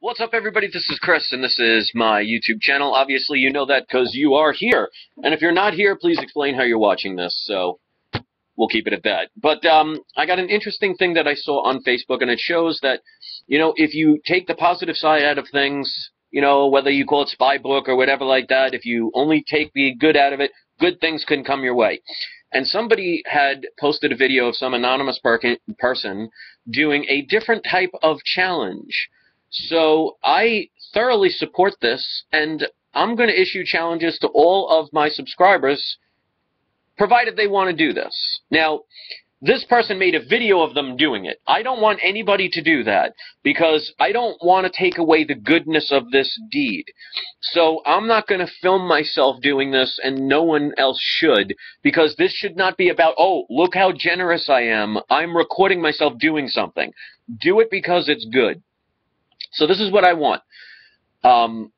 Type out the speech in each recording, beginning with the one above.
What's up, everybody? This is Chris, and this is my YouTube channel. Obviously, you know that because you are here. And if you're not here, please explain how you're watching this. So we'll keep it at that. But um, I got an interesting thing that I saw on Facebook, and it shows that, you know, if you take the positive side out of things, you know, whether you call it spy book or whatever like that, if you only take the good out of it, good things can come your way. And somebody had posted a video of some anonymous per- person doing a different type of challenge. So I thoroughly support this, and I'm going to issue challenges to all of my subscribers, provided they want to do this. Now, this person made a video of them doing it. I don't want anybody to do that because I don't want to take away the goodness of this deed. So I'm not going to film myself doing this and no one else should because this should not be about, oh, look how generous I am. I'm recording myself doing something. Do it because it's good. So this is what I want. Um,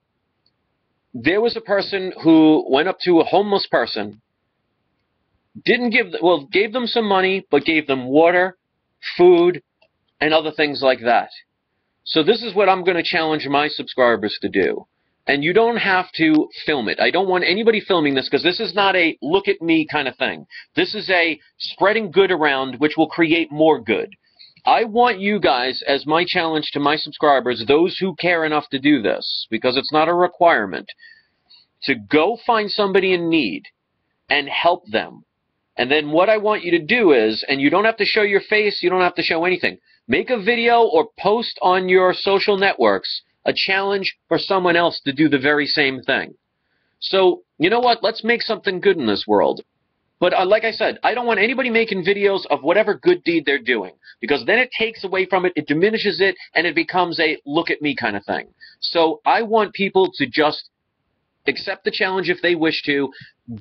there was a person who went up to a homeless person didn't give well gave them some money but gave them water food and other things like that. So this is what i'm going to challenge my subscribers to do. And you don't have to film it. I don't want anybody filming this because this is not a look at me kind of thing. This is a spreading good around which will create more good I want you guys, as my challenge to my subscribers, those who care enough to do this, because it's not a requirement, to go find somebody in need and help them and then what I want you to do is, and you don't have to show your face, you don't have to show anything. Make a video or post on your social networks a challenge for someone else to do the very same thing. So, you know what? Let's make something good in this world. But uh, like I said, I don't want anybody making videos of whatever good deed they're doing because then it takes away from it, it diminishes it, and it becomes a look at me kind of thing. So I want people to just accept the challenge if they wish to,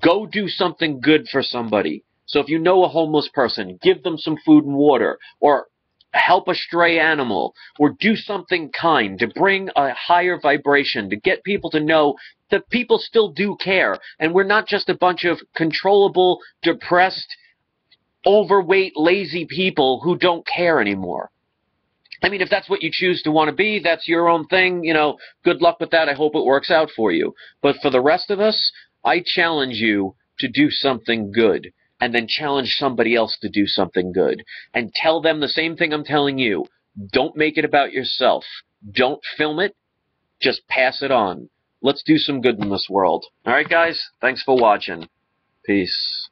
go do something good for somebody. So if you know a homeless person, give them some food and water, or help a stray animal, or do something kind to bring a higher vibration, to get people to know that people still do care, and we're not just a bunch of controllable, depressed, overweight, lazy people who don't care anymore. I mean, if that's what you choose to want to be, that's your own thing. You know, good luck with that. I hope it works out for you. But for the rest of us, I challenge you to do something good and then challenge somebody else to do something good and tell them the same thing I'm telling you. Don't make it about yourself. Don't film it. Just pass it on. Let's do some good in this world. All right, guys? Thanks for watching. Peace.